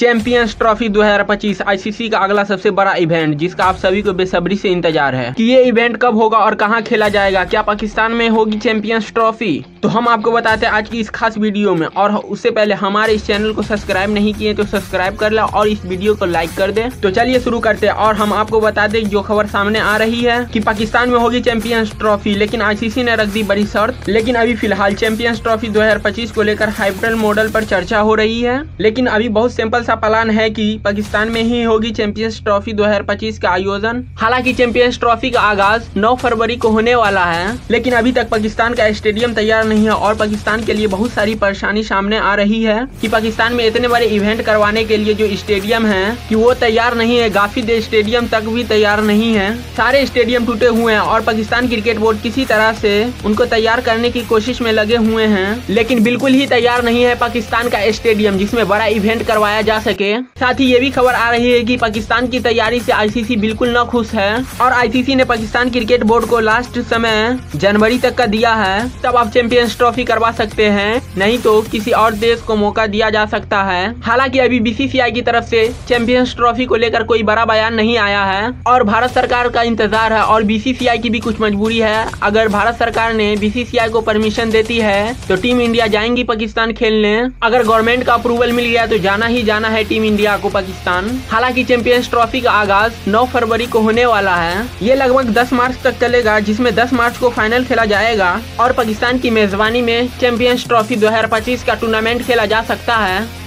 Champions trophy 2025 ICC का अगला सबसे बड़ा इवेंट, जिसका आप सभी को बेसब्री से इंतज़ार है। कि ये इवेंट कब होगा और कहाँ खेला जाएगा? क्या पाकिस्तान में होगी चैंपियंस ट्रॉफी? तो हम आपको बताते हैं आज की इस खास वीडियो में। और उससे पहले हमारे इस चैनल को सब्सक्राइब नहीं किए तो सब्सक्राइब कर ले और इस वीडियो को लाइक कर दे। तो चलिए शुरू करते हैं और हम आपको बता दें, जो खबर सामने आ रही है कि पाकिस्तान में होगी चैंपियंस ट्रॉफी, लेकिन आईसीसी ने रख दी बड़ी शर्त। लेकिन अभी फ़िलहाल चैंपियंस ट्रॉफी 2025 को लेकर हाइब्रिड मॉडल पर चर्चा हो रही है। लेकिन अभी बहुत सिंपल सा प्लान है कि पाकिस्तान में ही होगी चैंपियंस ट्रॉफी 2025 का आयोजन। हालाँकि चैंपियंस ट्रॉफी का आगाज़ 9 फरवरी को होने वाला है, लेकिन अभी तक पाकिस्तान का स्टेडियम तैयार नहीं है और पाकिस्तान के लिए बहुत सारी परेशानी सामने आ रही है कि पाकिस्तान में इतने बड़े इवेंट करवाने के लिए जो स्टेडियम है कि वो तैयार नहीं है। गाफिद स्टेडियम तक भी तैयार नहीं है। सारे स्टेडियम टूटे हुए हैं और पाकिस्तान क्रिकेट बोर्ड किसी तरह से उनको तैयार करने की कोशिश में लगे हुए हैं, लेकिन बिल्कुल ही तैयार नहीं है पाकिस्तान का स्टेडियम जिसमें बड़ा इवेंट करवाया जा सके। साथ ही ये भी खबर आ रही है कि पाकिस्तान की तैयारी से आईसीसी बिल्कुल न खुश है और आईसीसी ने पाकिस्तान क्रिकेट बोर्ड को लास्ट समय जनवरी तक का दिया है। तब आप चैंपियंस ट्रॉफी करवा सकते हैं। नहीं तो किसी और देश को मौका दिया जा सकता है। हालाँकि अभी बीसीसीआई की तरफ़ से चैंपियंस ट्रॉफी को लेकर कोई बड़ा बयान नहीं आया है। और भारत सरकार का इंतज़ार है और बीसीसीआई की भी कुछ मजबूरी है। अगर भारत सरकार ने बीसीसीआई को परमिशन देती है तो टीम इंडिया जाएँगी पाकिस्तान खेलने। अगर गवर्नमेंट का अप्रूवल मिल गया तो जाना ही जाना है टीम इंडिया को पाकिस्तान। हालाँकि चैंपियंस ट्रॉफी का आगाज़ 9 फरवरी को होने वाला है। ये लगभग 10 मार्च तक चलेगा, जिसमें 10 मार्च को फाइनल खेला जाएगा और पाकिस्तान की मेजबानी में चैंपियंस ट्रॉफी 2025 का टूर्नामेंट खेला जा सकता है।